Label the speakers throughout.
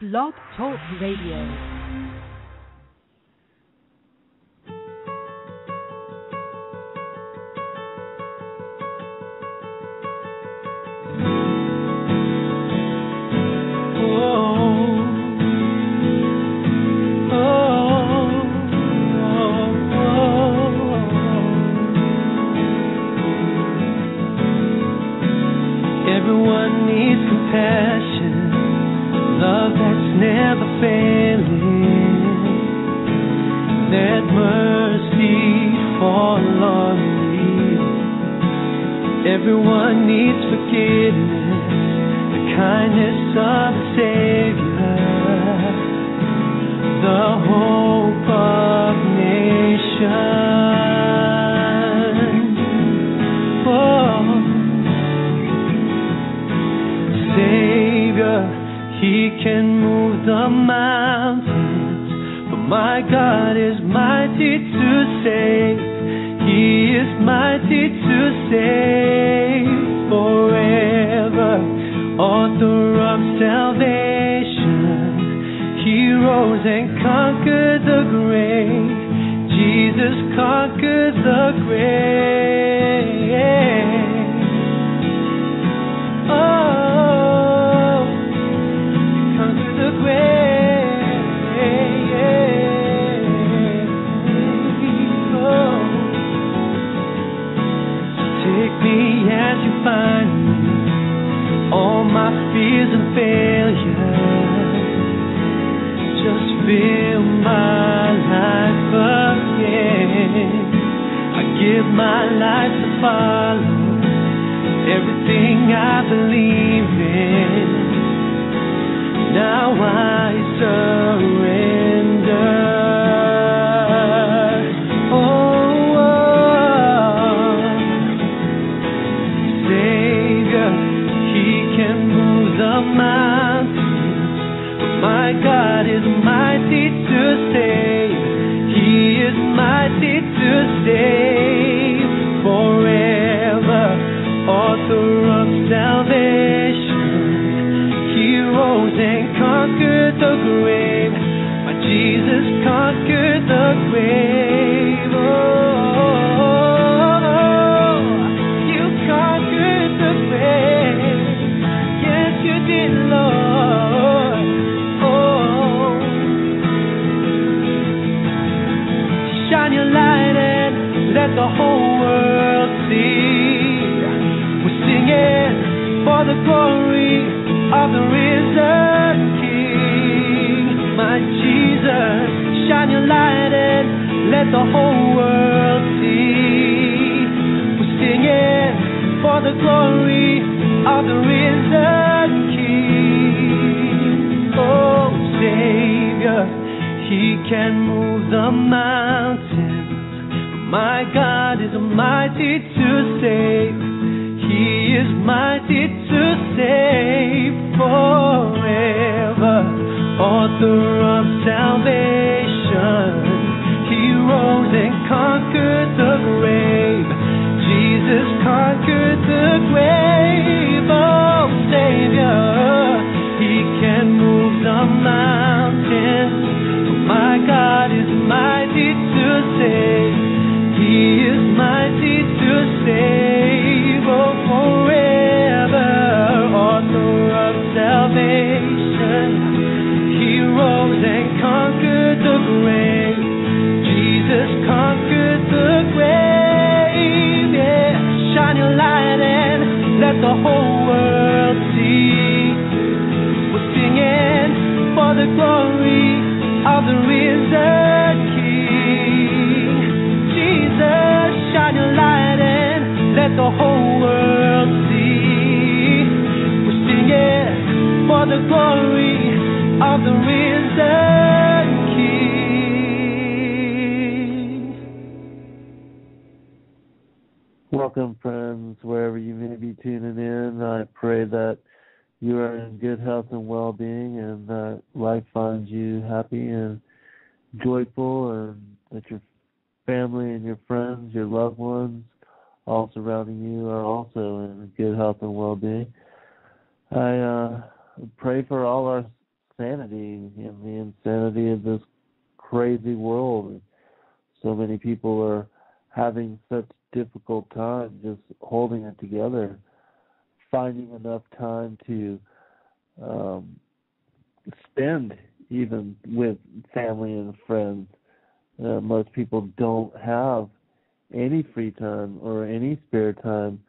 Speaker 1: Blog Talk Radio.
Speaker 2: give my life to follow everything I believe in. Now I surrender. let the whole world see. We're singing for the glory of the risen King. Oh, Savior, He can move the mountains. My God is mighty to save.
Speaker 3: that you are in good health and well being and that life finds you happy and joyful and that your family and your friends, your loved ones all surrounding you are also in good health and well being. I uh, pray for all our sanity and the insanity of this crazy world. So many people are having such difficult time just holding it together finding enough time to um, spend even with family and friends. Uh, most people don't have any free time or any spare time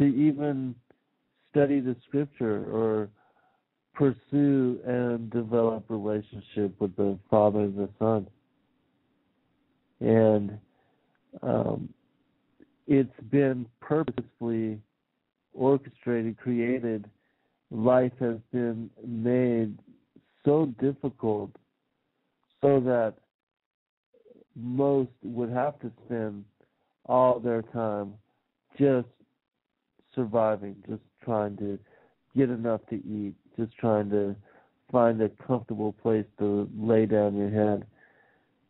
Speaker 3: to even study the scripture or pursue and develop relationship with the Father and the Son. And um, it's been purposefully orchestrated, created. Life has been made so difficult so that most would have to spend all their time just surviving, just trying to get enough to eat, just trying to find a comfortable place to lay down your head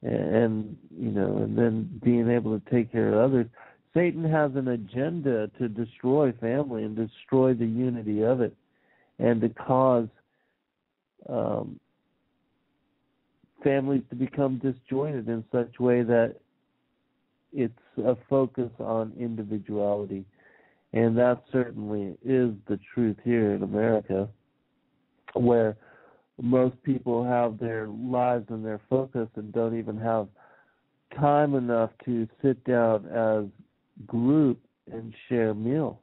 Speaker 3: and you know and then being able to take care of others satan has an agenda to destroy family and destroy the unity of it and to cause um families to become disjointed in such a way that it's a focus on individuality. And that certainly is the truth here in America where most people have their lives and their focus and don't even have time enough to sit down as group and share a meal.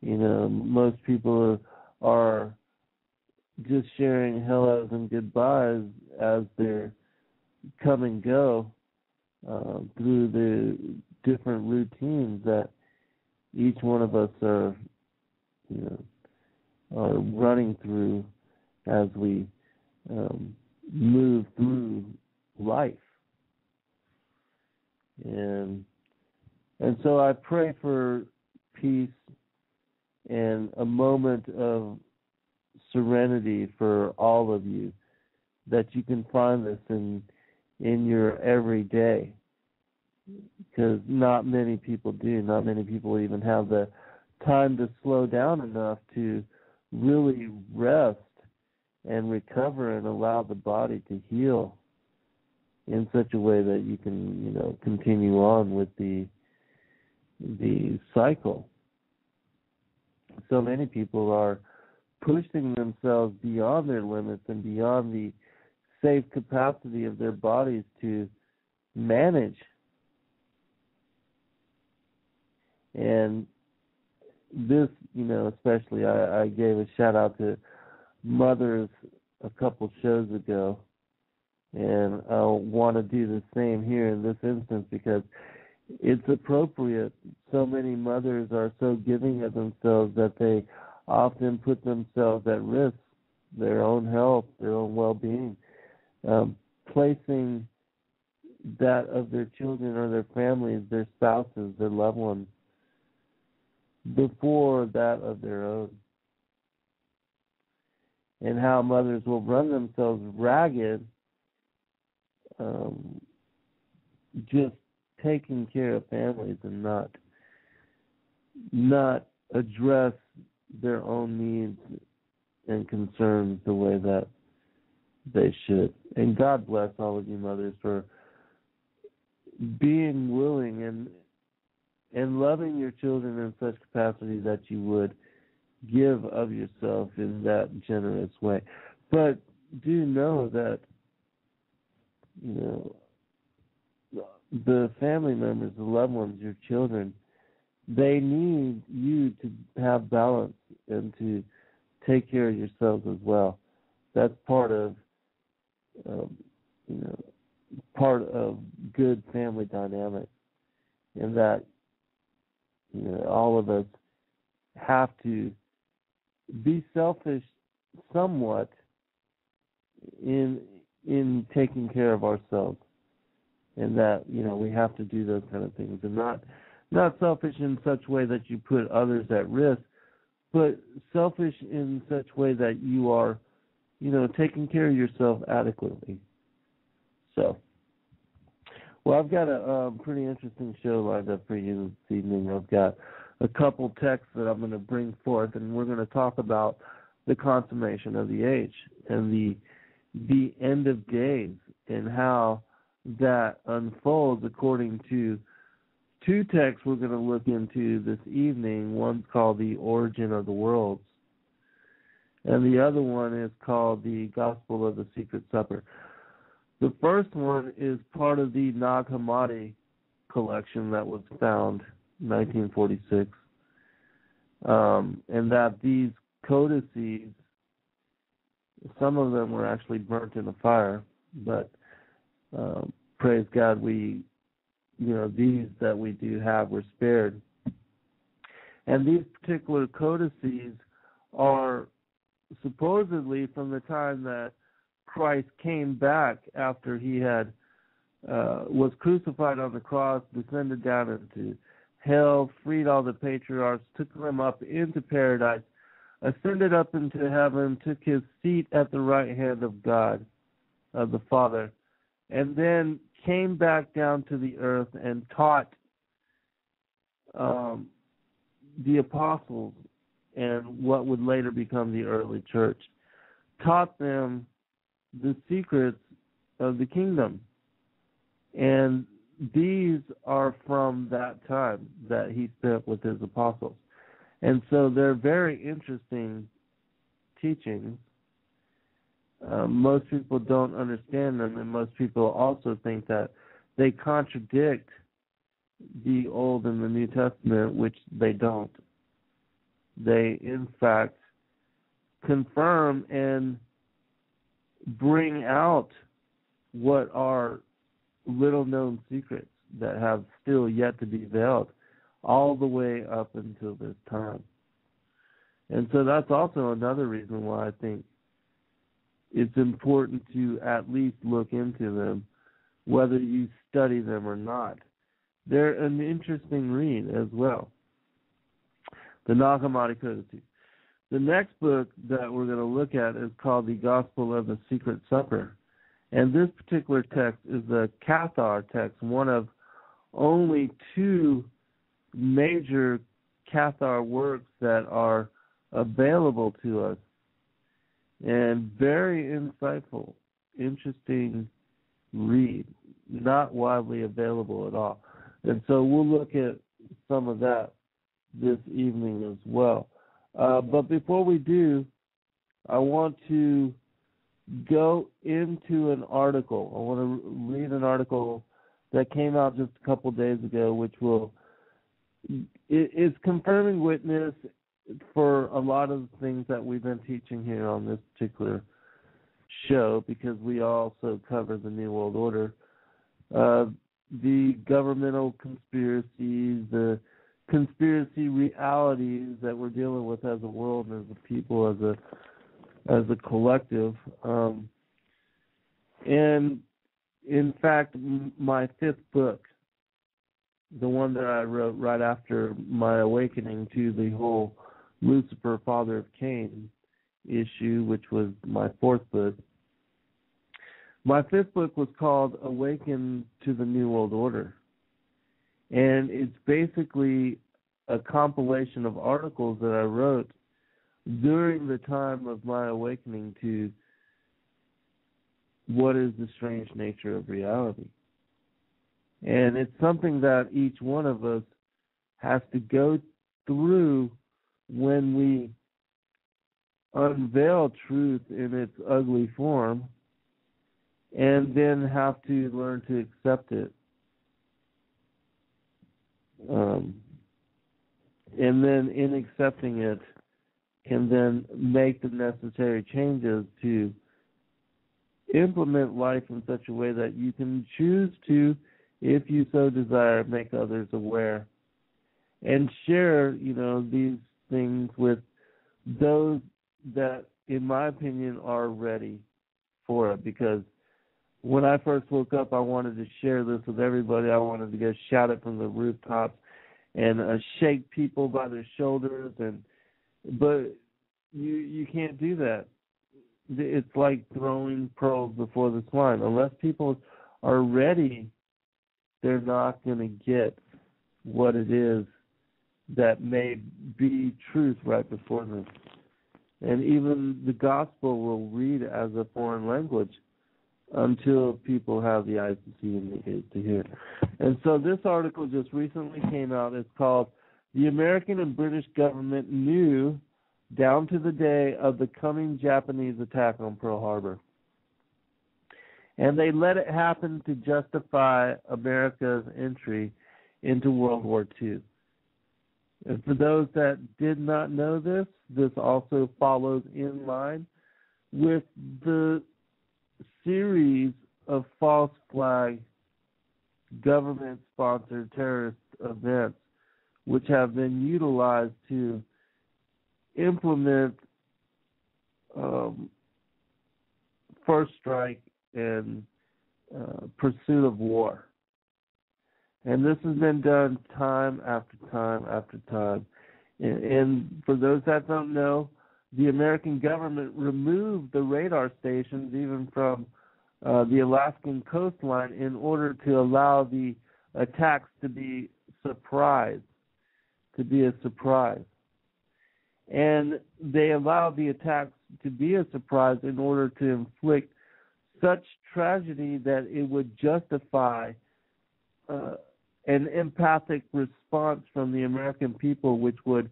Speaker 3: You know, most people are just sharing hellos and goodbyes as they're come and go uh, through the different routines that each one of us are, you know, are running through as we um, move through life. And and so I pray for peace and a moment of serenity for all of you that you can find this in in your everyday. Because not many people do. Not many people even have the time to slow down enough to really rest and recover and allow the body to heal in such a way that you can, you know, continue on with the the cycle. So many people are pushing themselves beyond their limits and beyond the safe capacity of their bodies to manage. And this, you know, especially I, I gave a shout out to mothers a couple shows ago, and I want to do the same here in this instance because it's appropriate. So many mothers are so giving of themselves that they often put themselves at risk, their own health, their own well-being, um, placing that of their children or their families, their spouses, their loved ones, before that of their own and how mothers will run themselves ragged um, just taking care of families and not not address their own needs and concerns the way that they should. And God bless all of you mothers for being willing and and loving your children in such capacity that you would give of yourself in that generous way. But do know that you know the family members, the loved ones, your children, they need you to have balance and to take care of yourselves as well. That's part of um, you know part of good family dynamics, and that you know all of us have to be selfish somewhat in in taking care of ourselves and that you know we have to do those kind of things and not not selfish in such way that you put others at risk but selfish in such way that you are you know taking care of yourself adequately. So well i've got a um, pretty interesting show lined up for you this evening. I've got a couple texts that I'm going to bring forth, and we're going to talk about the consummation of the age and the the end of days and how that unfolds according to two texts we're going to look into this evening. One's called The Origin of the Worlds, and the other one is called The Gospel of the Secret Supper. The first one is part of the Nag Hammadi collection that was found in 1946, um, and that these codices, some of them were actually burnt in a fire, but um, praise God, we, you know, these that we do have were spared. And these particular codices are supposedly from the time that Christ came back after he had uh, was crucified on the cross, descended down into hell, freed all the patriarchs, took them up into paradise, ascended up into heaven, took his seat at the right hand of God, of the Father, and then came back down to the earth and taught um, the apostles and what would later become the early church, taught them the secrets of the kingdom. And these are from that time that he spent with his apostles. And so they're very interesting teachings uh, most people don't understand them, and most people also think that they contradict the Old and the New Testament, which they don't. They, in fact, confirm and bring out what are little known secrets that have still yet to be veiled all the way up until this time. And so that's also another reason why I think it's important to at least look into them, whether you study them or not. They're an interesting read as well. The Nag Hammadi Codices. The next book that we're going to look at is called The Gospel of the Secret Supper. And this particular text is the Cathar text, one of only two major Cathar works that are available to us and very insightful, interesting read, not widely available at all. And so we'll look at some of that this evening as well. Uh, but before we do, I want to go into an article. I want to read an article that came out just a couple days ago, which will it is confirming witness for a lot of the things that we've been teaching here on this particular show, because we also cover the New World Order, uh, the governmental conspiracies, the conspiracy realities that we're dealing with as a world as a people, as a as a collective. Um, and in fact, my fifth book, the one that I wrote right after my awakening to the whole Lucifer, Father of Cain issue, which was my fourth book. My fifth book was called Awaken to the New World Order. And it's basically a compilation of articles that I wrote during the time of my awakening to what is the strange nature of reality. And it's something that each one of us has to go through when we unveil truth in its ugly form and then have to learn to accept it. Um, and then in accepting it, can then make the necessary changes to implement life in such a way that you can choose to, if you so desire, make others aware and share, you know, these things with those that, in my opinion, are ready for it. Because when I first woke up, I wanted to share this with everybody. I wanted to go shout it from the rooftops and uh, shake people by their shoulders, and but you you can't do that. It's like throwing pearls before the swine. Unless people are ready, they're not going to get what it is that may be truth right before them. and even the gospel will read as a foreign language until people have the eyes to see and the ears to hear. And so this article just recently came out. It's called "The American and British Government Knew Down to the Day of the Coming Japanese Attack on Pearl Harbor." And they let it happen to justify America's entry into World War II. And for those that did not know this, this also follows in line with the series of false flag government sponsored terrorist events which have been utilized to implement um, first strike and uh, pursuit of war. And this has been done time after time after time. And, and for those that don't know, the American government removed the radar stations even from uh, the Alaskan coastline in order to allow the attacks to be surprise, to be a surprise. And they allowed the attacks to be a surprise in order to inflict such tragedy that it would justify uh, an empathic response from the American people, which would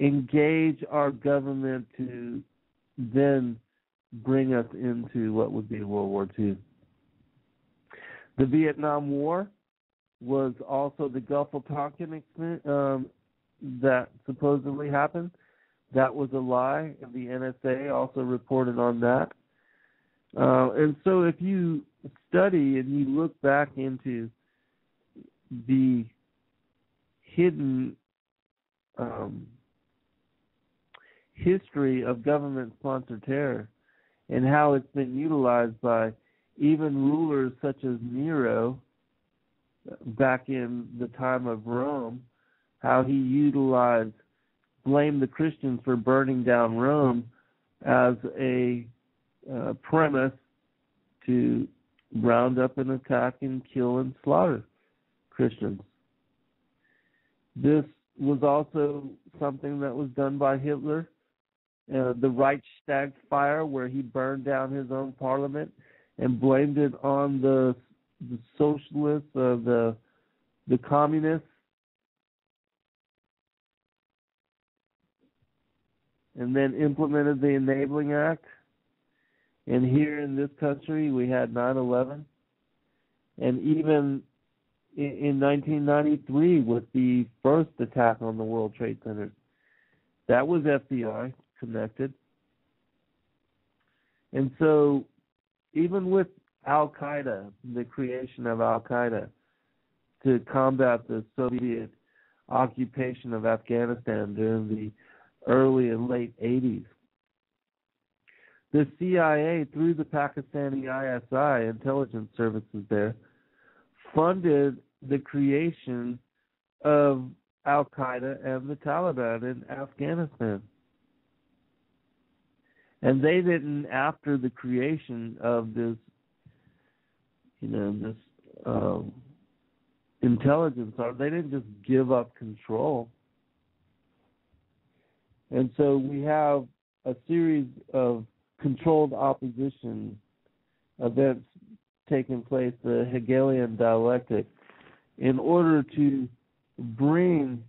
Speaker 3: engage our government to then bring us into what would be World War II. The Vietnam War was also the Gulf of Tonkin um, that supposedly happened. That was a lie, and the NSA also reported on that. Uh, and so, if you study and you look back into the hidden um, history of government sponsored terror and how it's been utilized by even rulers such as Nero back in the time of Rome, how he utilized blamed the Christians for burning down Rome as a uh, premise to round up and attack and kill and slaughter Christians. This was also something that was done by Hitler. Uh, the Reichstag fire, where he burned down his own parliament and blamed it on the the socialists, uh, the the communists, and then implemented the Enabling Act. And here in this country, we had 9/11, and even in 1993 with the first attack on the World Trade Center. That was FBI connected. And so, even with Al Qaeda, the creation of Al Qaeda to combat the Soviet occupation of Afghanistan during the early and late 80s, the CIA, through the Pakistani ISI intelligence services there, funded the creation of Al Qaeda and the Taliban in Afghanistan. And they didn't, after the creation of this, you know, this um, intelligence, they didn't just give up control. And so we have a series of controlled opposition events taking place, the Hegelian dialectic, in order to bring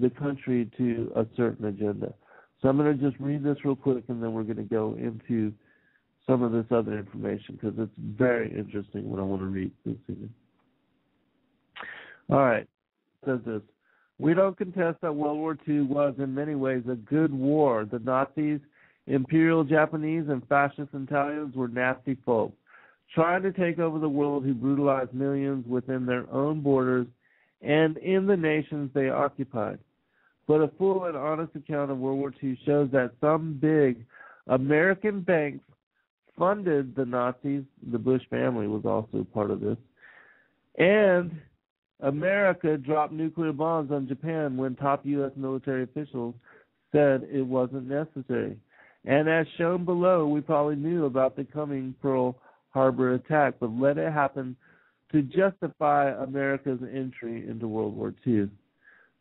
Speaker 3: the country to a certain agenda. So I'm going to just read this real quick and then we're going to go into some of this other information because it's very interesting what I want to read this evening. All right. It says this. We don't contest that World War II was in many ways a good war. The Nazis, Imperial Japanese, and fascist Italians were nasty folk trying to take over the world who brutalized millions within their own borders and in the nations they occupied. But a full and honest account of World War II shows that some big American banks funded the Nazis. The Bush family was also part of this. And America dropped nuclear bombs on Japan when top U.S. military officials said it wasn't necessary. And as shown below, we probably knew about the coming Pearl Harbor attack, but let it happen to justify America's entry into World War II.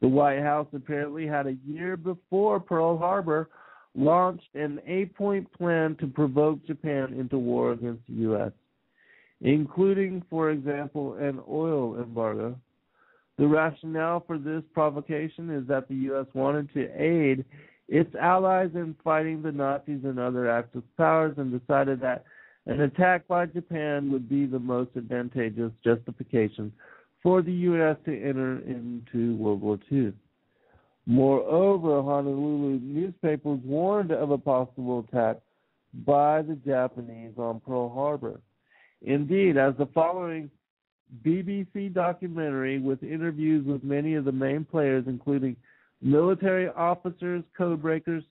Speaker 3: The White House apparently had a year before Pearl Harbor launched an eight point plan to provoke Japan into war against the U.S., including, for example, an oil embargo. The rationale for this provocation is that the U.S. wanted to aid its allies in fighting the Nazis and other Axis powers and decided that an attack by Japan would be the most advantageous justification for the U.S. to enter into World War II. Moreover, Honolulu newspapers warned of a possible attack by the Japanese on Pearl Harbor. Indeed, as the following BBC documentary with interviews with many of the main players, including military officers, codebreakers,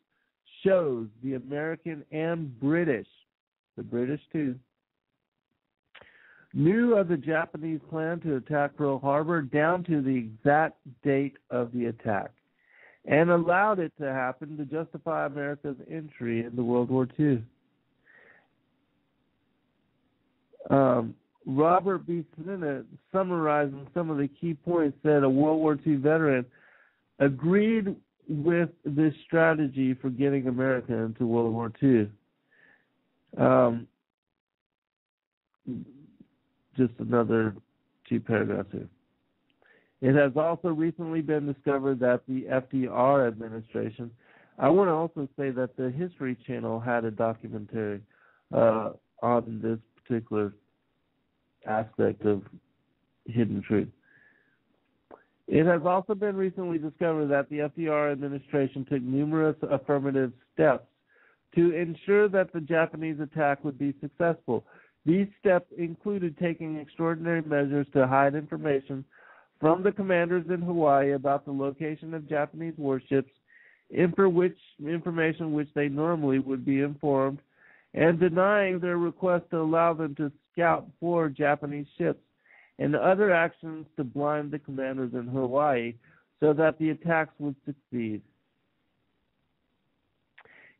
Speaker 3: shows the American and British, the British too, knew of the Japanese plan to attack Pearl Harbor down to the exact date of the attack and allowed it to happen to justify America's entry into World War II. Um, Robert B. Stinnett, summarizing some of the key points, said a World War II veteran agreed with this strategy for getting America into World War II. Um, just another two paragraphs here. It has also recently been discovered that the FDR administration, I want to also say that the History Channel had a documentary uh, on this particular aspect of hidden truth. It has also been recently discovered that the FDR administration took numerous affirmative steps to ensure that the Japanese attack would be successful. These steps included taking extraordinary measures to hide information from the commanders in Hawaii about the location of Japanese warships, which, information which they normally would be informed, and denying their request to allow them to scout for Japanese ships, and other actions to blind the commanders in Hawaii so that the attacks would succeed.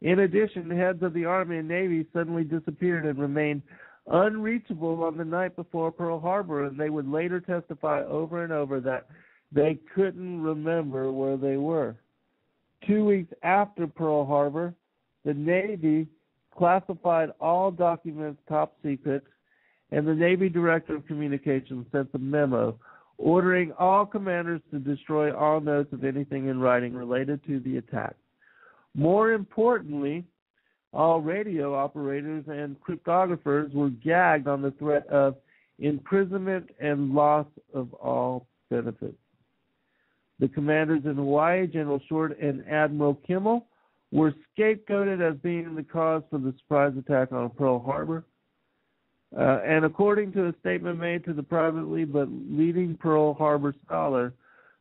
Speaker 3: In addition, the heads of the Army and Navy suddenly disappeared and remained unreachable on the night before Pearl Harbor, and they would later testify over and over that they couldn't remember where they were. Two weeks after Pearl Harbor, the Navy classified all documents top secret, and the Navy Director of Communications sent a memo ordering all commanders to destroy all notes of anything in writing related to the attack. More importantly, all radio operators and cryptographers were gagged on the threat of imprisonment and loss of all benefits. The commanders in Hawaii, General Short and Admiral Kimmel, were scapegoated as being the cause for the surprise attack on Pearl Harbor. Uh, and according to a statement made to the privately but leading Pearl Harbor scholar,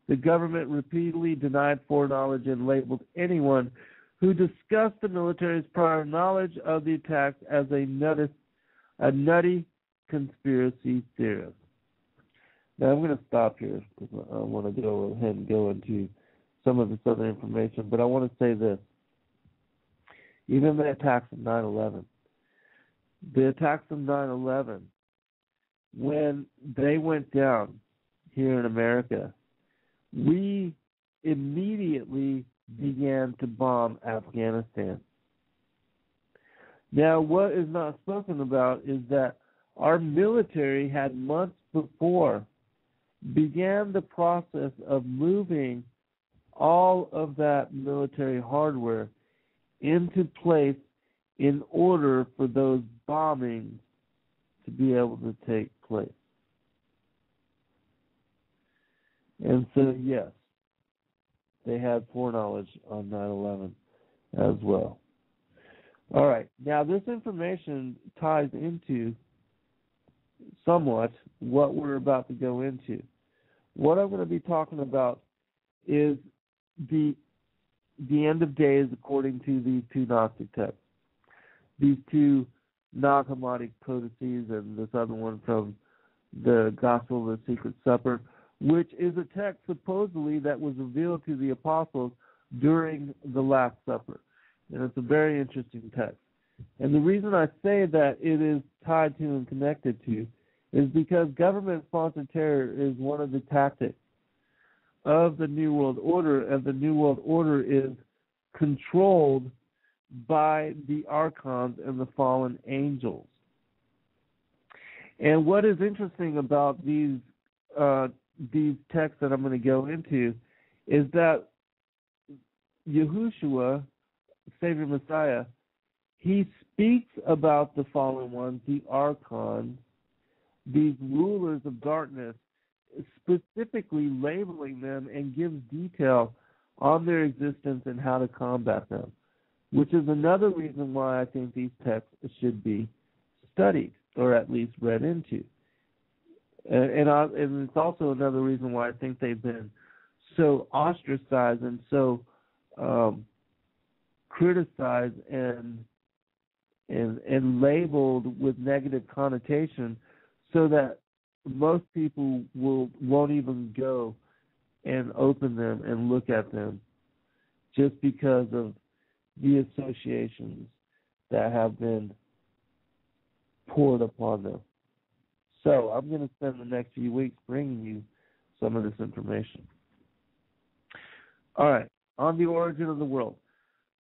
Speaker 3: the government repeatedly denied foreknowledge and labeled anyone who discussed the military's prior knowledge of the attacks as a nutty, a nutty conspiracy theorist. Now I'm going to stop here because I want to go ahead and go into some of this other information, but I want to say this. Even the attacks of 9/11, the attacks of 9/11, when they went down here in America, we immediately began to bomb Afghanistan. Now, what is not spoken about is that our military had months before began the process of moving all of that military hardware into place in order for those bombings to be able to take place. And so, yes, they had foreknowledge on 9/11 as well. All right, now this information ties into somewhat what we're about to go into. What I'm going to be talking about is the the end of days according to these two Gnostic texts. These two Nag Hammadi codices and this other one from the Gospel of the Secret Supper which is a text supposedly that was revealed to the apostles during the Last Supper. And it's a very interesting text. And the reason I say that it is tied to and connected to is because government sponsored terror is one of the tactics of the New World Order, and the New World Order is controlled by the archons and the fallen angels. And what is interesting about these uh, these texts that I'm going to go into is that Yahushua, Savior Messiah, he speaks about the fallen ones, the archons, these rulers of darkness, specifically labeling them and gives detail on their existence and how to combat them, which is another reason why I think these texts should be studied or at least read into. And, I, and it's also another reason why I think they've been so ostracized and so um, criticized and and and labeled with negative connotation, so that most people will won't even go and open them and look at them, just because of the associations that have been poured upon them. So I'm going to spend the next few weeks bringing you some of this information. All right, on the origin of the world.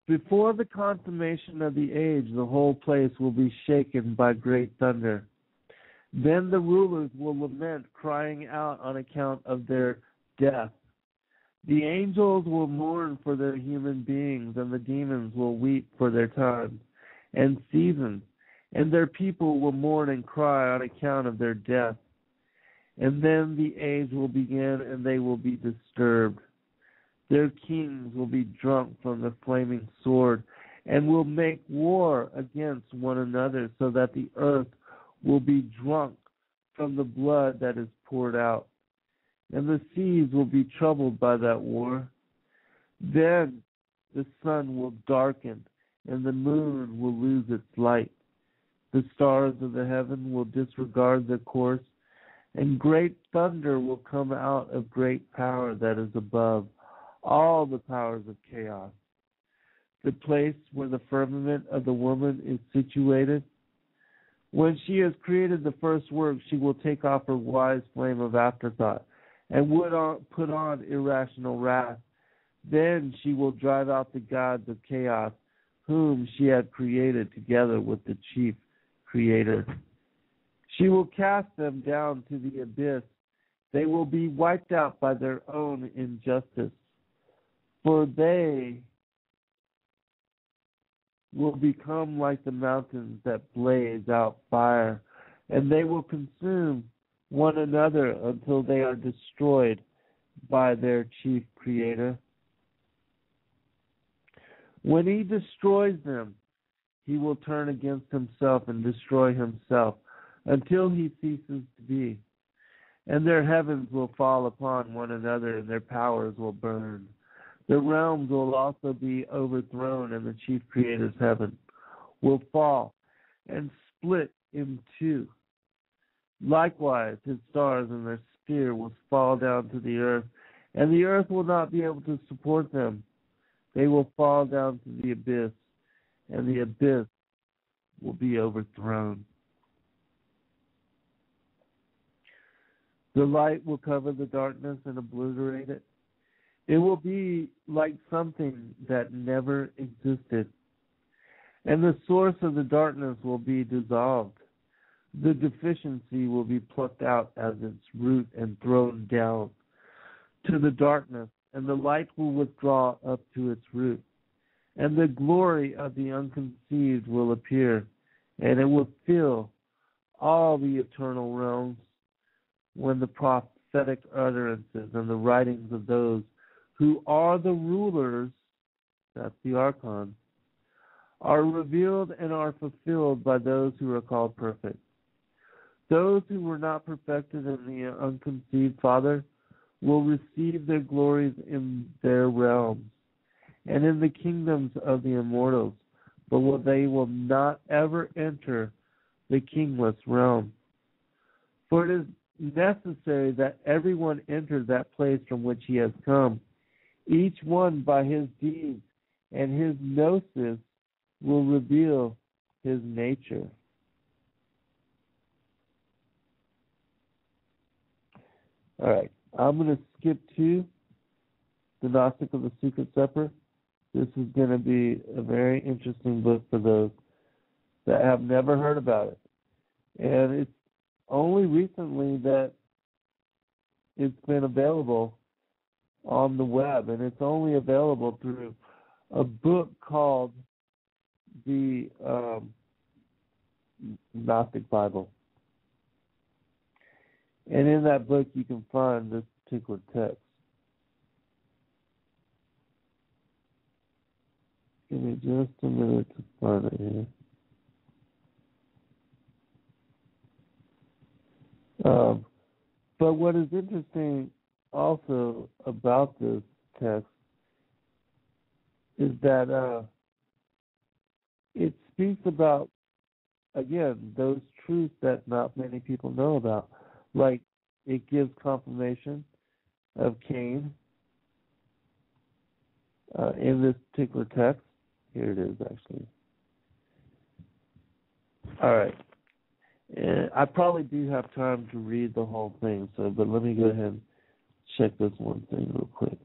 Speaker 3: Before the consummation of the age, the whole place will be shaken by great thunder. Then the rulers will lament, crying out on account of their death. The angels will mourn for their human beings, and the demons will weep for their times and seasons and their people will mourn and cry on account of their death. And then the age will begin, and they will be disturbed. Their kings will be drunk from the flaming sword, and will make war against one another, so that the earth will be drunk from the blood that is poured out. And the seas will be troubled by that war. Then the sun will darken, and the moon will lose its light the stars of the heaven will disregard their course, and great thunder will come out of great power that is above all the powers of chaos. The place where the firmament of the woman is situated. When she has created the first work, she will take off her wise flame of afterthought and would put on irrational wrath. Then she will drive out the gods of chaos, whom she had created together with the chief Creator. She will cast them down to the abyss. They will be wiped out by their own injustice. For they will become like the mountains that blaze out fire, and they will consume one another until they are destroyed by their chief creator. When he destroys them, he will turn against himself and destroy himself until he ceases to be. And their heavens will fall upon one another, and their powers will burn. The realms will also be overthrown, and the chief creator's heaven will fall and split in two. Likewise, his stars and their sphere will fall down to the earth, and the earth will not be able to support them. They will fall down to the abyss, and the abyss will be overthrown. The light will cover the darkness and obliterate it. It will be like something that never existed. And the source of the darkness will be dissolved. The deficiency will be plucked out as its root and thrown down to the darkness, and the light will withdraw up to its root and the glory of the unconceived will appear, and it will fill all the eternal realms when the prophetic utterances and the writings of those who are the rulers, that's the archon, are revealed and are fulfilled by those who are called perfect. Those who were not perfected in the unconceived Father will receive their glories in their realms and in the kingdoms of the immortals, but they will not ever enter the kingless realm. For it is necessary that everyone enter that place from which he has come, each one by his deeds, and his gnosis will reveal his nature. All right, I'm going to skip to the Gnostic of the Secret Supper This is going to be a very interesting book for those that have never heard about it. And it's only recently that it's been available on the web, and it's only available through a book called the um, Gnostic Bible. And in that book, you can find this particular text. Give me just a minute to find it here. Um, but what is interesting also about this text is that uh, it speaks about, again, those truths that not many people know about. Like it gives confirmation of Cain uh, in this particular text. Here it is, actually. All right. And I probably do have time to read the whole thing, so but let me go ahead and check this one thing real quick.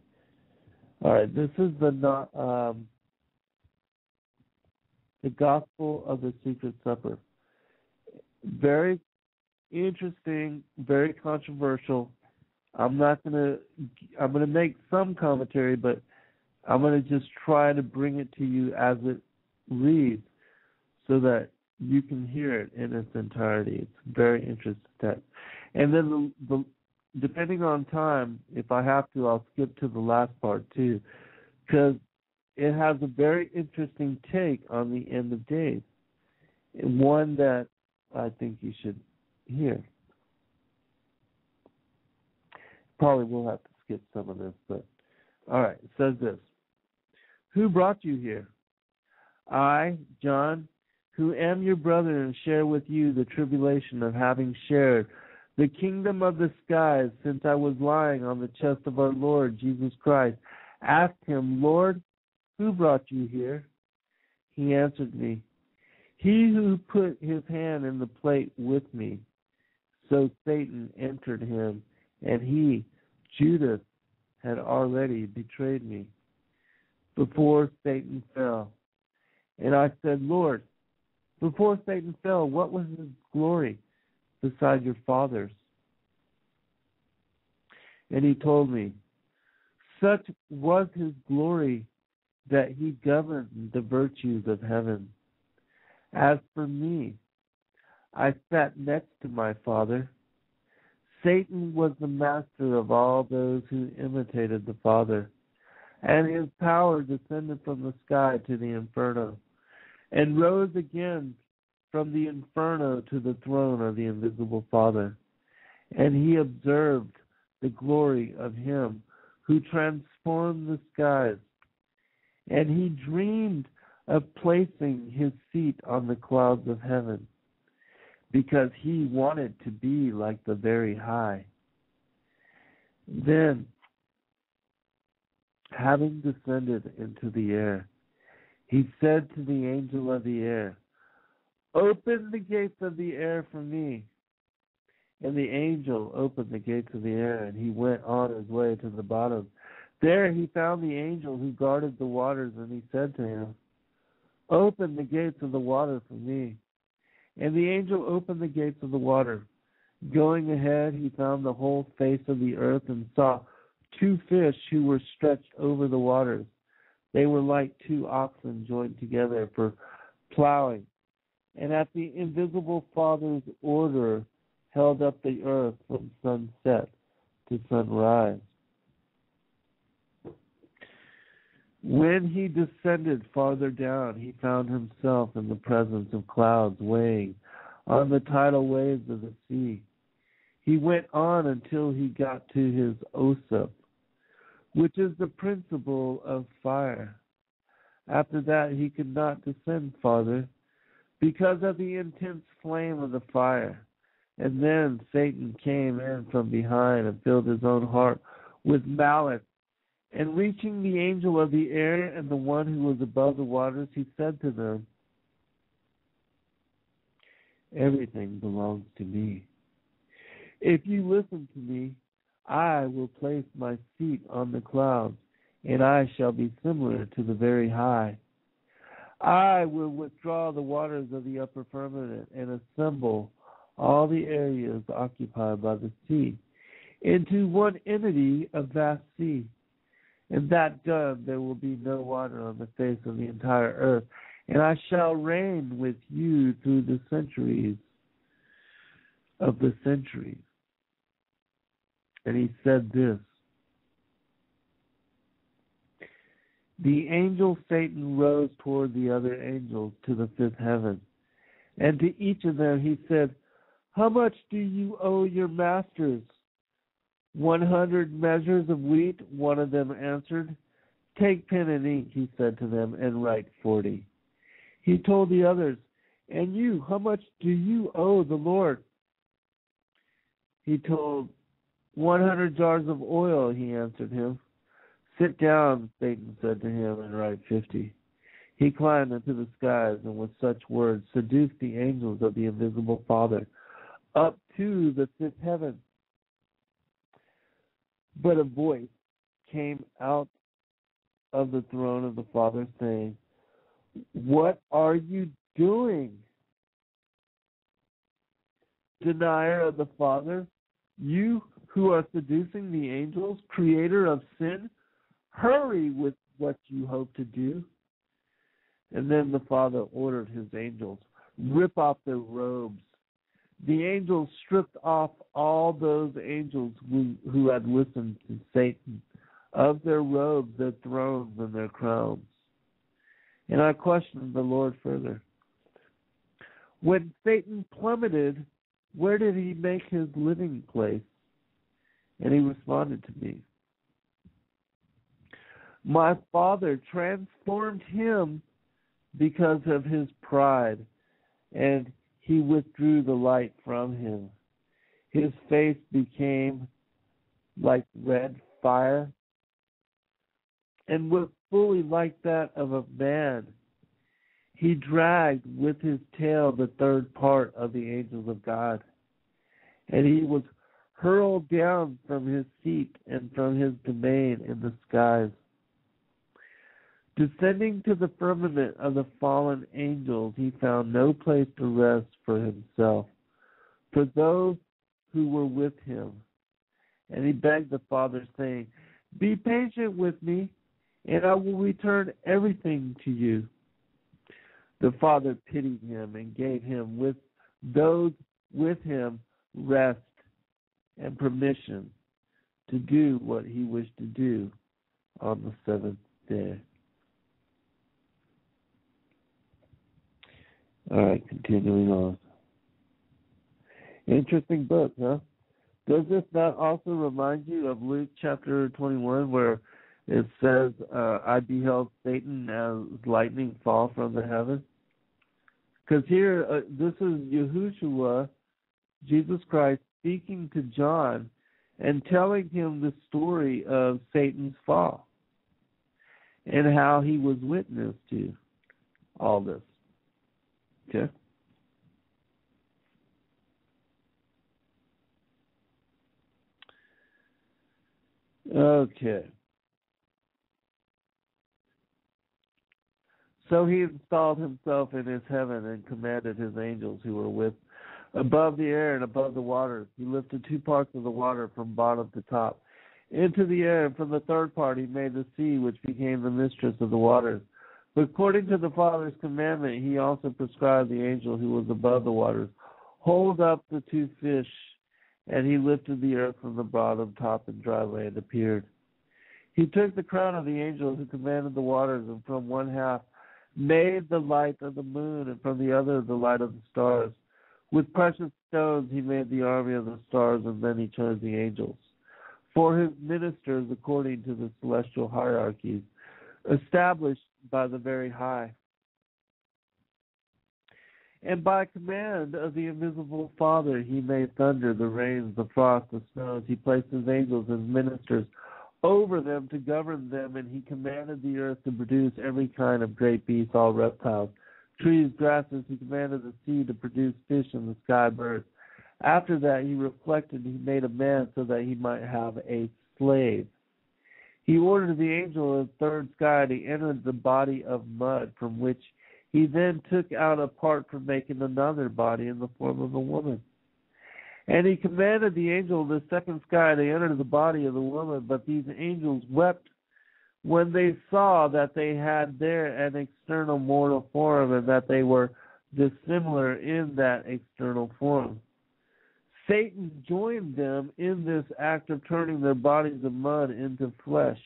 Speaker 3: All right, this is the um, the Gospel of the Secret Supper. Very interesting, very controversial. I'm not gonna I'm gonna make some commentary, but I'm gonna just try to bring it to you as it reads, so that you can hear it in its entirety. It's very interesting text. And then the, the depending on time, if I have to, I'll skip to the last part too, because it has a very interesting take on the end of days, one that I think you should hear. Probably will have to skip some of this, but all right. It says this: Who brought you here? I, John, who am your brother and share with you the tribulation of having shared the kingdom of the skies since I was lying on the chest of our Lord Jesus Christ. Asked him, Lord, who brought you here? He answered me, He who put his hand in the plate with me. So Satan entered him, and he, Judas, had already betrayed me before Satan fell. And I said, Lord, before Satan fell, what was his glory beside your father's? And he told me, such was his glory that he governed the virtues of heaven. As for me, I sat next to my father. Satan was the master of all those who imitated the Father, and his power descended from the sky to the inferno and rose again from the inferno to the throne of the invisible Father. And he observed the glory of him who transformed the skies. And he dreamed of placing his seat on the clouds of heaven because he wanted to be like the very high. Then, having descended into the air, he said to the angel of the air, Open the gates of the air for me. And the angel opened the gates of the air, and he went on his way to the bottom. There he found the angel who guarded the waters, and he said to him, Open the gates of the water for me. And the angel opened the gates of the water. Going ahead, he found the whole face of the earth and saw two fish who were stretched over the waters. They were like two oxen joined together for plowing, and at the invisible Father's order held up the earth from sunset to sunrise. When he descended farther down, he found himself in the presence of clouds weighing on the tidal waves of the sea. He went on until he got to his Osa, which is the principle of fire. After that, he could not descend farther because of the intense flame of the fire. And then Satan came in from behind and filled his own heart with malice. And reaching the angel of the air and the one who was above the waters, he said to them, Everything belongs to me. If you listen to me, I will place my seat on the clouds and I shall be similar to the very high. I will withdraw the waters of the upper firmament and assemble all the areas occupied by the sea into one entity of vast sea. And that done, there will be no water on the face of the entire earth, and I shall reign with you through the centuries of the centuries. And he said this The angel Satan rose toward the other angels to the fifth heaven. And to each of them he said, How much do you owe your masters? One hundred measures of wheat, one of them answered. Take pen and ink, he said to them, and write forty. He told the others, And you, how much do you owe the Lord? He told, One hundred jars of oil, he answered him. Sit down, Satan said to him, and write fifty. He climbed into the skies and with such words seduced the angels of the invisible Father up to the fifth heaven. But a voice came out of the throne of the Father saying, What are you doing? Denier of the Father, you who are seducing the angels, creator of sin, hurry with what you hope to do. And then the Father ordered his angels, rip off their robes. The angels stripped off all those angels who, who had listened to Satan of their robes, their thrones, and their crowns. And I questioned the Lord further. When Satan plummeted, where did he make his living place? And he responded to me My father transformed him because of his pride, and he withdrew the light from him. His face became like red fire and was fully like that of a man. He dragged with his tail the third part of the angels of God, and he was hurled down from his seat and from his domain in the skies. Descending to the firmament of the fallen angels, he found no place to rest for himself, for those who were with him. And he begged the Father, saying, Be patient with me, and I will return everything to you. The Father pitied him and gave him with those with him rest and permission to do what he wished to do on the seventh day. All right, continuing on. Interesting book, huh? Does this not also remind you of Luke chapter 21, where it says, uh, I beheld Satan as lightning fall from the heaven? Because here, uh, this is Yahushua, Jesus Christ, speaking to John and telling him the story of Satan's fall and how he was witness to all this. Okay? Okay. So he installed himself in his heaven and commanded his angels who were with above the air and above the waters. He lifted two parts of the water from bottom to top into the air, and from the third part he made the sea, which became the mistress of the waters. But according to the Father's commandment, he also prescribed the angel who was above the waters, hold up the two fish, and he lifted the earth from the bottom, top, and dry land appeared. He took the crown of the angel who commanded the waters, and from one half made the light of the moon, and from the other the light of the stars. With precious stones he made the army of the stars, and then he chose the angels. For his ministers according to the celestial hierarchies, established by the very high. And by command of the invisible Father, he made thunder, the rains, the frost, the snows. He placed his angels as ministers over them to govern them, and he commanded the earth to produce every kind of great beast, all reptiles, trees, grasses. He commanded the sea to produce fish and the sky birds. After that, he reflected, he made a man so that he might have a slave He ordered the angel of the third sky to enter the body of mud, from which he then took out a part for making another body in the form of a woman. And he commanded the angel of the second sky to enter the body of the woman, but these angels wept when they saw that they had there an external mortal form and that they were dissimilar in that external form. Satan joined them in this act of turning their bodies of mud into flesh.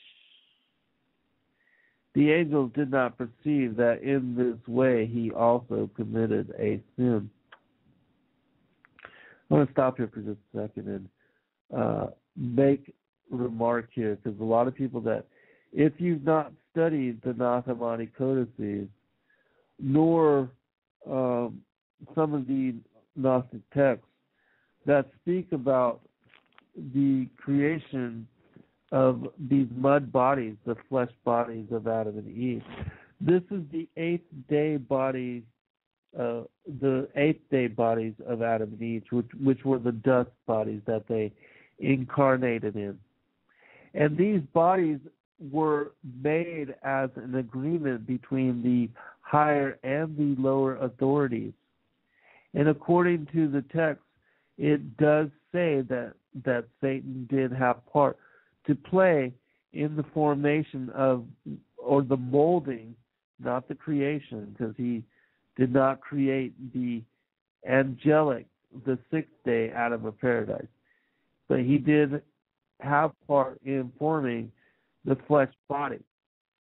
Speaker 3: The angels did not perceive that in this way he also committed a sin. I want to stop here for just a second and uh, make remark here because a lot of people that, if you've not studied the Nag Hammadi codices, nor um, some of the Gnostic texts that speak about the creation of these mud bodies, the flesh bodies of Adam and Eve. This is the eighth day bodies, uh, the eighth day bodies of Adam and Eve, which, which were the dust bodies that they incarnated in. And these bodies were made as an agreement between the higher and the lower authorities. And according to the text, it does say that that Satan did have part to play in the formation of or the molding, not the creation, because he did not create the angelic, the sixth day out of a paradise. But he did have part in forming the flesh body.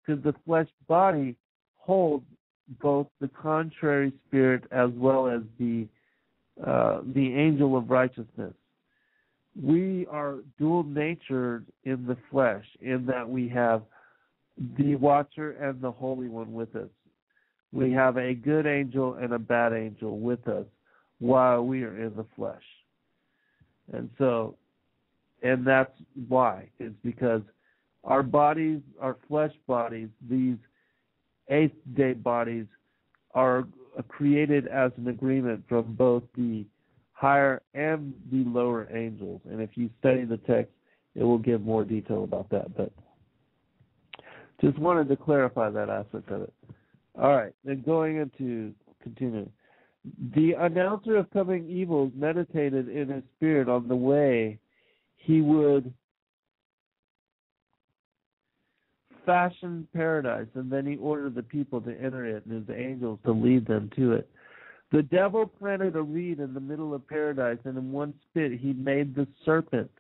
Speaker 3: Because the flesh body holds both the contrary spirit as well as the uh, the angel of righteousness we are dual natured in the flesh, in that we have the watcher and the holy one with us. We have a good angel and a bad angel with us while we are in the flesh. And so, and that's why. It's because our bodies, our flesh bodies, these eighth day bodies, are created as an agreement from both the higher and the lower angels. And if you study the text, it will give more detail about that. But just wanted to clarify that aspect of it. All right, then going into continuing. The announcer of coming evils meditated in his spirit on the way he would fashion paradise, and then he ordered the people to enter it and his angels to lead them to it. The devil planted a reed in the middle of paradise, and in one spit he made the serpent,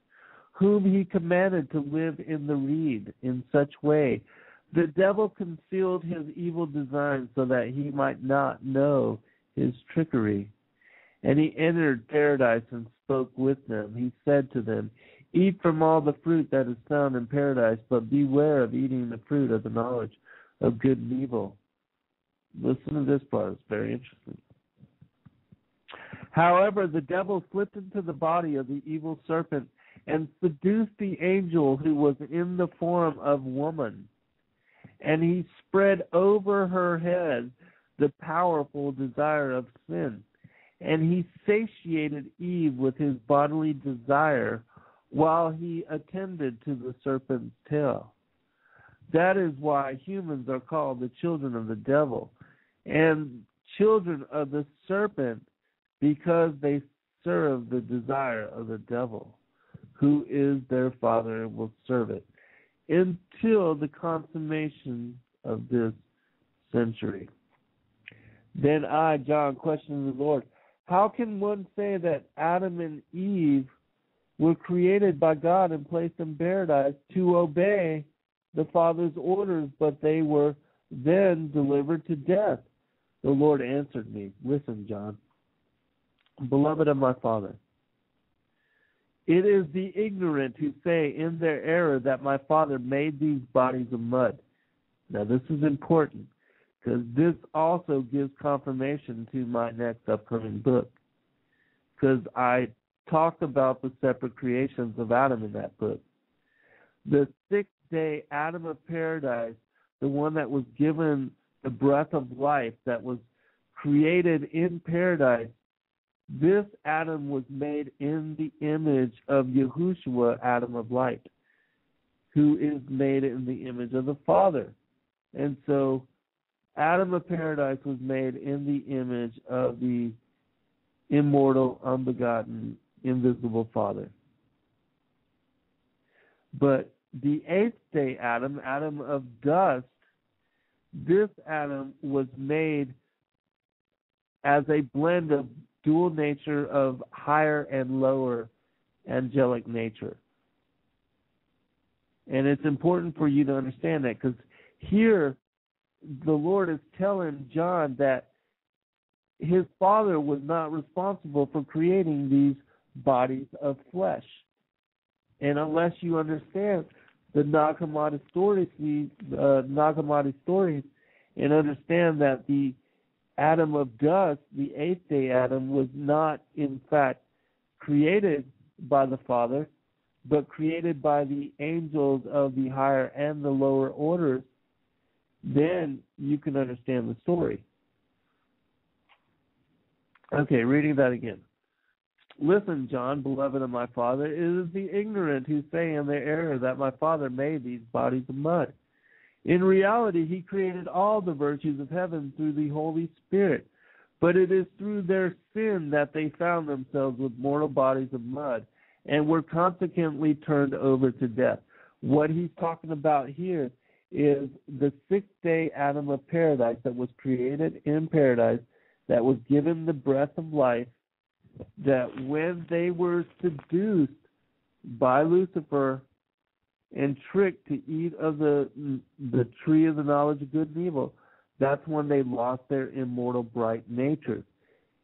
Speaker 3: whom he commanded to live in the reed in such way. The devil concealed his evil design so that he might not know his trickery. And he entered paradise and spoke with them. He said to them, Eat from all the fruit that is found in paradise, but beware of eating the fruit of the knowledge of good and evil. Listen to this part, it's very interesting. However, the devil slipped into the body of the evil serpent and seduced the angel who was in the form of woman. And he spread over her head the powerful desire of sin. And he satiated Eve with his bodily desire while he attended to the serpent's tail. That is why humans are called the children of the devil. And children of the serpent because they serve the desire of the devil, who is their father and will serve it until the consummation of this century. Then I, John, questioned the Lord, how can one say that Adam and Eve were created by God and placed in paradise to obey the Father's orders, but they were then delivered to death? The Lord answered me, Listen, John, beloved of my Father. It is the ignorant who say in their error that my Father made these bodies of mud. Now, this is important because this also gives confirmation to my next upcoming book. Because I talk about the separate creations of Adam in that book. The sixth day Adam of paradise, the one that was given the breath of life, that was created in paradise, this Adam was made in the image of Yahushua, Adam of light. who is made in the image of the Father. And so Adam of paradise was made in the image of the immortal, unbegotten, invisible Father. But the eighth day Adam, Adam of dust, this Adam was made as a blend of dual nature of higher and lower angelic nature. And it's important for you to understand that because here the Lord is telling John that his father was not responsible for creating these bodies of flesh. And unless you understand the Nag Hammadi stories, the uh, Nag stories, and understand that the Adam of dust, the eighth day Adam, was not in fact created by the Father, but created by the angels of the higher and the lower orders, then you can understand the story. Okay, reading that again. Listen, John, beloved of my Father, it is the ignorant who say in their error that my Father made these bodies of mud. In reality, he created all the virtues of heaven through the Holy Spirit, but it is through their sin that they found themselves with mortal bodies of mud and were consequently turned over to death. What he's talking about here is the sixth day Adam of paradise that was created in paradise, that was given the breath of life, that when they were seduced by Lucifer and tricked to eat of the the tree of the knowledge of good and evil, that's when they lost their immortal bright nature.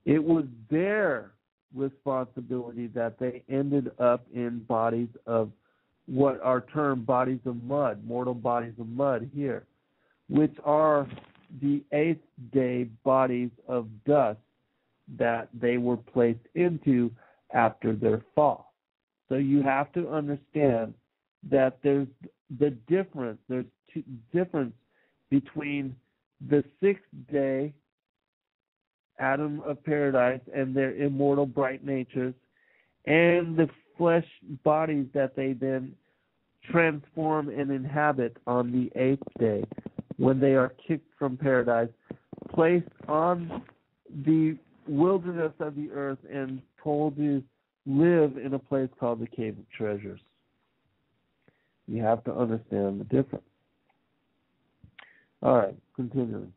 Speaker 3: It was their responsibility that they ended up in bodies of what are termed bodies of mud, mortal bodies of mud here, which are the eighth day bodies of dust that they were placed into after their fall. So you have to understand that there's the difference, there's two, difference between the sixth day Adam of paradise and their immortal bright natures and the flesh bodies that they then transform and inhabit on the eighth day when they are kicked from paradise, placed on the wilderness of the earth, and told to live in a place called the Cave of Treasures. You have to understand the difference. All right, continuing.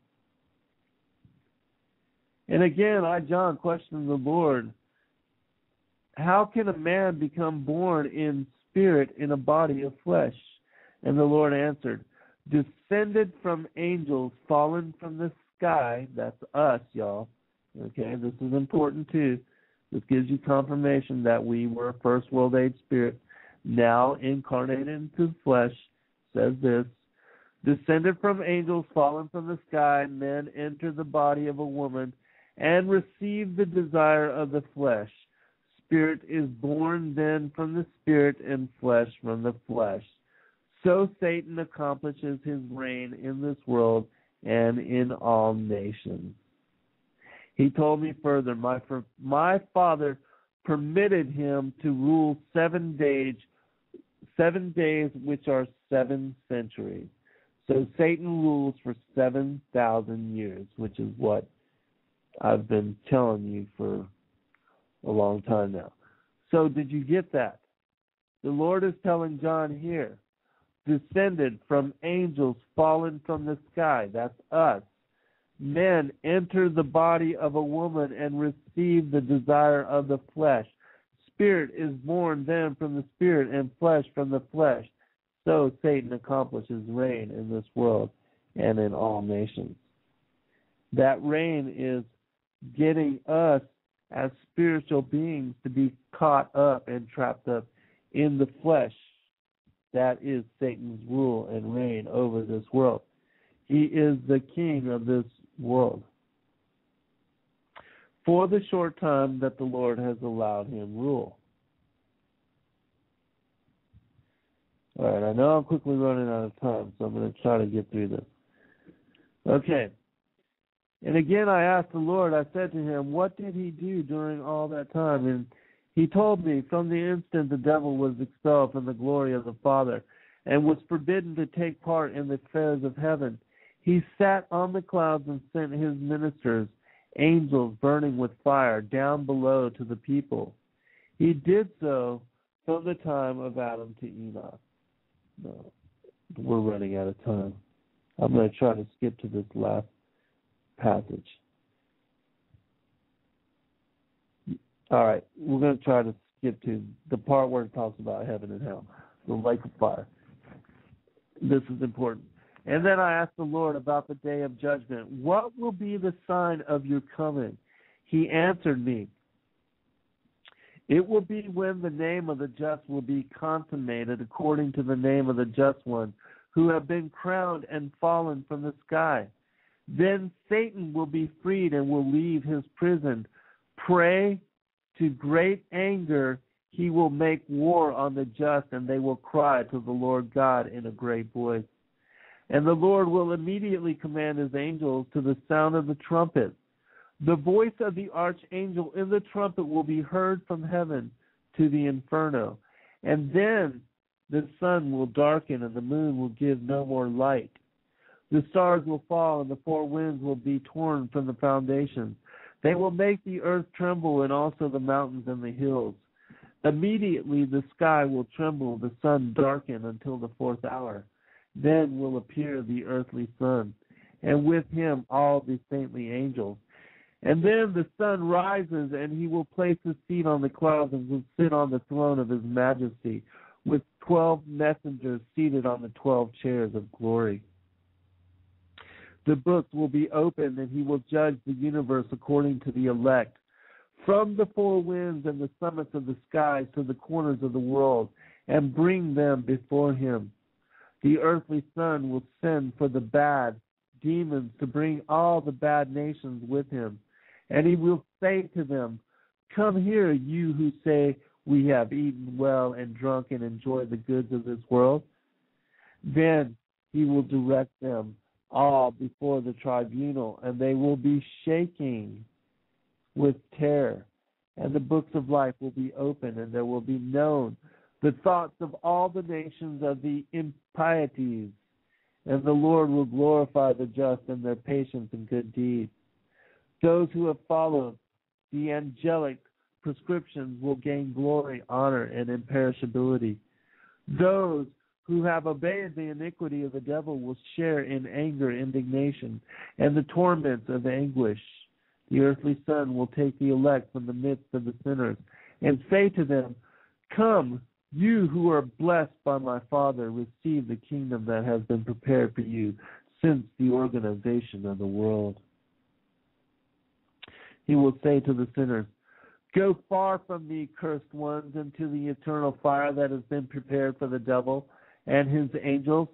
Speaker 3: And again, I, John, questioned the Lord How can a man become born in spirit in a body of flesh? And the Lord answered, Descended from angels, fallen from the sky, that's us, y'all. Okay, this is important too. This gives you confirmation that we were first world age spirit, now incarnated into flesh, says this descended from angels, fallen from the sky, men enter the body of a woman and receive the desire of the flesh. Spirit is born then from the spirit, and flesh from the flesh. So Satan accomplishes his reign in this world and in all nations. He told me further, my, my father permitted him to rule seven days, seven days which are seven centuries. So Satan rules for 7,000 years, which is what I've been telling you for a long time now. So, did you get that? The Lord is telling John here, descended from angels fallen from the sky. That's us. Men enter the body of a woman and receive the desire of the flesh. Spirit is born then from the spirit, and flesh from the flesh. So Satan accomplishes reign in this world and in all nations. That reign is getting us as spiritual beings to be caught up and trapped up in the flesh. That is Satan's rule and reign over this world. He is the king of this world. For the short time that the Lord has allowed him rule. All right, I know I'm quickly running out of time, so I'm going to try to get through this. Okay. And again, I asked the Lord, I said to him, What did he do during all that time? And he told me, From the instant the devil was expelled from the glory of the Father, and was forbidden to take part in the affairs of heaven. He sat on the clouds and sent his ministers, angels burning with fire, down below to the people. He did so from the time of Adam to Enoch. No, we're running out of time. I'm going to try to skip to this last passage. All right, we're going to try to skip to the part where it talks about heaven and hell, the lake of fire. This is important. And then I asked the Lord about the day of judgment. What will be the sign of your coming? He answered me. It will be when the name of the just will be consummated according to the name of the just one, who have been crowned and fallen from the sky. Then Satan will be freed and will leave his prison. Pray to great anger, he will make war on the just, and they will cry to the Lord God in a great voice. And the Lord will immediately command his angels to the sound of the trumpet. The voice of the archangel in the trumpet will be heard from heaven to the inferno. And then the sun will darken and the moon will give no more light. The stars will fall and the four winds will be torn from the foundations. They will make the earth tremble and also the mountains and the hills. Immediately the sky will tremble, the sun darken until the fourth hour. Then will appear the earthly son, and with him all the saintly angels. And then the sun rises, and he will place his seat on the clouds and will sit on the throne of his majesty, with twelve messengers seated on the twelve chairs of glory. The books will be opened, and he will judge the universe according to the elect, from the four winds and the summits of the skies to the corners of the world, and bring them before him. The earthly son will send for the bad demons to bring all the bad nations with him. And he will say to them, Come here, you who say, We have eaten well and drunk and enjoyed the goods of this world. Then he will direct them all before the tribunal, and they will be shaking with terror. And the books of life will be opened, and there will be known the thoughts of all the nations of the impieties. And the Lord will glorify the just in their patience and good deeds. Those who have followed the angelic prescriptions will gain glory, honor, and imperishability. Those who have obeyed the iniquity of the devil will share in anger, indignation, and the torments of anguish. The earthly son will take the elect from the midst of the sinners and say to them, Come, you who are blessed by my Father, receive the kingdom that has been prepared for you since the organization of the world. He will say to the sinners, Go far from me, cursed ones, into the eternal fire that has been prepared for the devil and his angels.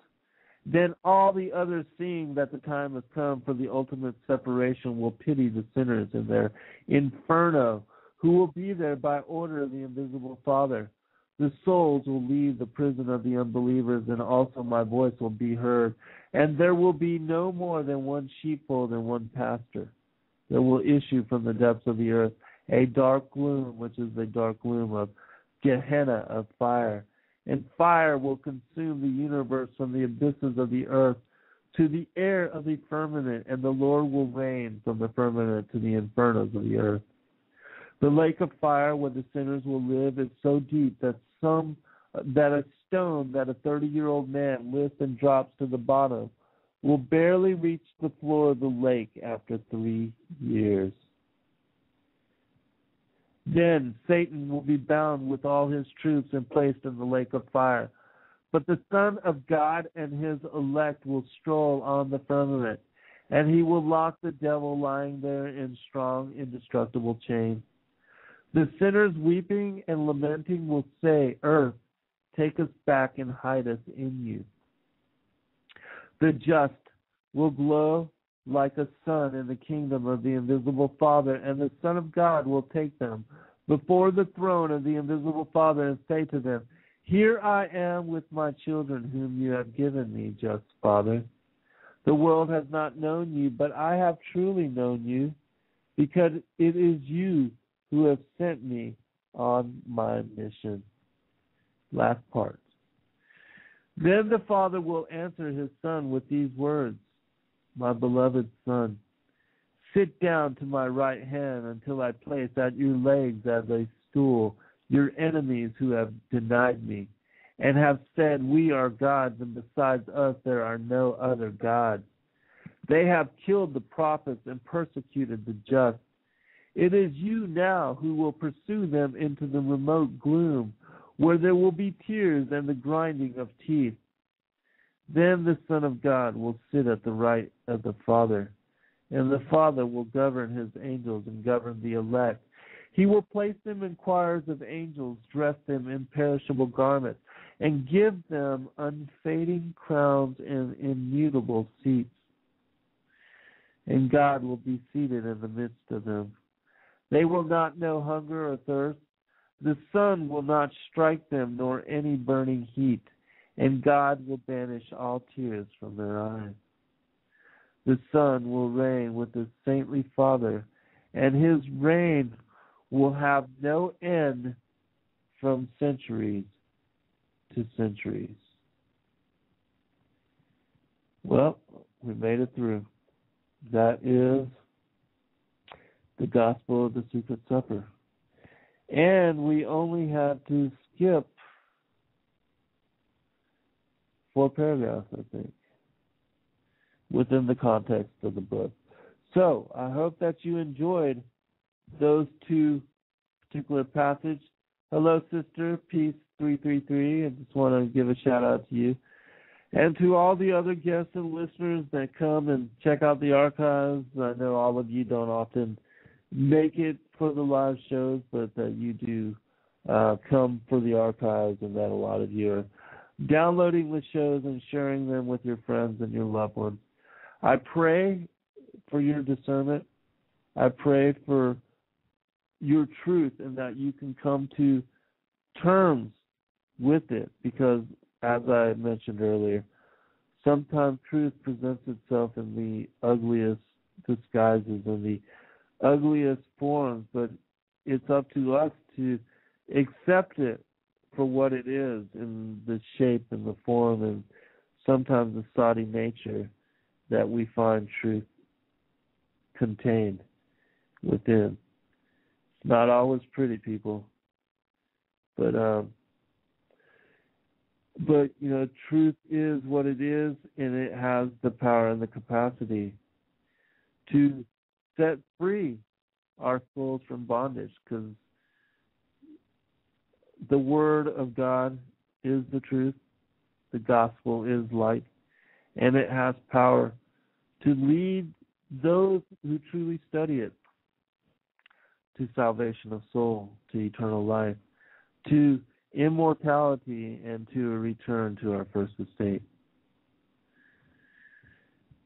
Speaker 3: Then all the others, seeing that the time has come for the ultimate separation, will pity the sinners in their inferno, who will be there by order of the invisible Father. The souls will leave the prison of the unbelievers, and also my voice will be heard. And there will be no more than one sheepfold and one pastor. There will issue from the depths of the earth a dark gloom, which is the dark gloom of Gehenna of fire and fire will consume the universe from the abysses of the earth to the air of the firmament, and the Lord will rain from the firmament to the infernos of the earth. The lake of fire where the sinners will live is so deep that some uh, that a stone that a thirty year old man lifts and drops to the bottom will barely reach the floor of the lake after three years. Then Satan will be bound with all his troops and placed in the lake of fire. But the Son of God and his elect will stroll on the firmament, and he will lock the devil lying there in strong, indestructible chains. The sinners weeping and lamenting will say, Earth, take us back and hide us in you. The just will glow like a sun in the kingdom of the invisible Father, and the Son of God will take them before the throne of the invisible Father and say to them, Here I am with my children whom you have given me, just Father. The world has not known you, but I have truly known you, because it is you who have sent me on my mission. Last part. Then the Father will answer his Son with these words My beloved Son, sit down to my right hand until I place at your legs as a stool your enemies who have denied me and have said, We are gods, and besides us there are no other gods. They have killed the prophets and persecuted the just. It is you now who will pursue them into the remote gloom, where there will be tears and the grinding of teeth. Then the Son of God will sit at the right of the Father, and the Father will govern his angels and govern the elect. He will place them in choirs of angels, dress them in perishable garments, and give them unfading crowns and immutable seats. And God will be seated in the midst of them. They will not know hunger or thirst. The sun will not strike them, nor any burning heat, and God will banish all tears from their eyes. The son will reign with the saintly Father, and his reign will have no end from centuries to centuries. Well, we made it through. That is the gospel of the secret supper. And we only had to skip four paragraphs, I think, within the context of the book. So I hope that you enjoyed those two particular passages. Hello, sister, peace three three three. I just want to give a shout out to you. And to all the other guests and listeners that come and check out the archives, I know all of you don't often make it for the live shows, but that you do uh, come for the archives, and that a lot of you are downloading the shows and sharing them with your friends and your loved ones. I pray for your discernment. I pray for your truth and that you can come to terms with it because, as I mentioned earlier, sometimes truth presents itself in the ugliest disguises and the ugliest forms, but it's up to us to accept it for what it is in the shape and the form and sometimes the soddy nature that we find truth contained within. It's not always pretty, people, but um, but you know, truth is what it is, and it has the power and the capacity to set free our souls from bondage because the word of God is the truth, the gospel is light, and it has power to lead those who truly study it to salvation of soul, to eternal life, to immortality, and to a return to our first estate.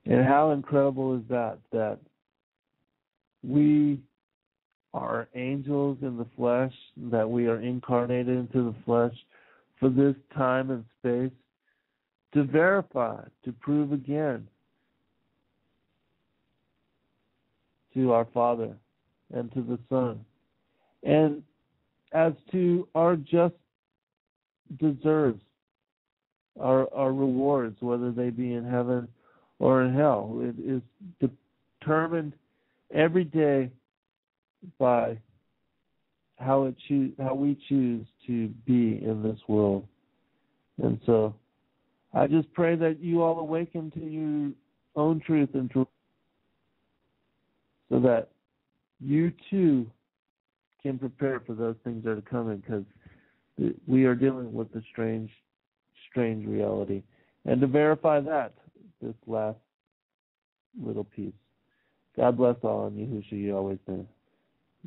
Speaker 3: And how incredible is that? That we are angels in the flesh, that we are incarnated into the flesh for this time and space to verify, to prove again to our Father and to the Son. And as to our just deserves, our, our rewards, whether they be in heaven or in hell, it is determined every day by how it how we choose to be in this world. And so I just pray that you all awaken to your own truth and truth so that you too can prepare for those things that are coming because we are dealing with a strange, strange reality. And to verify that, this last little piece. God bless all, and Yahushua, you always been.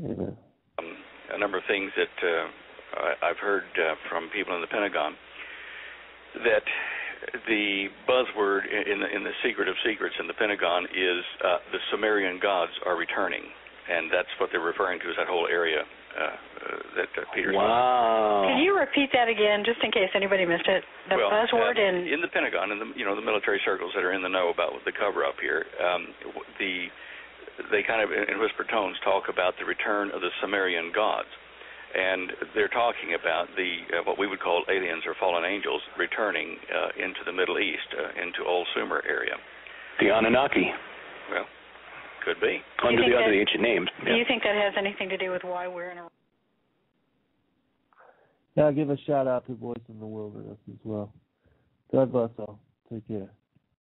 Speaker 3: Amen.
Speaker 4: Um, a number of things that uh, I've heard uh, from people in the Pentagon that the buzzword in the in the secret of secrets in the Pentagon is uh, the Sumerian gods are returning, and that's what they're referring to as that whole area uh, uh, that uh, Peter.
Speaker 5: Wow.
Speaker 6: Can you repeat that again, just in case anybody missed it? The
Speaker 4: well,
Speaker 6: buzzword
Speaker 4: uh,
Speaker 6: in
Speaker 4: in the Pentagon and the you know the military circles that are in the know about the cover up here. Um, the they kind of in whispered tones talk about the return of the Sumerian gods. and they're talking about the uh, what we would call aliens or fallen angels returning uh, into the Middle East, uh, into Old Sumer area.
Speaker 5: The Anunnaki.
Speaker 4: Well, could be.
Speaker 5: Under
Speaker 6: think
Speaker 5: the other ancient names.
Speaker 6: Do you think that has anything to do with why we're in a
Speaker 3: Yeah, give a shout out to Voice in the Wilderness as well. God bless all. Take care.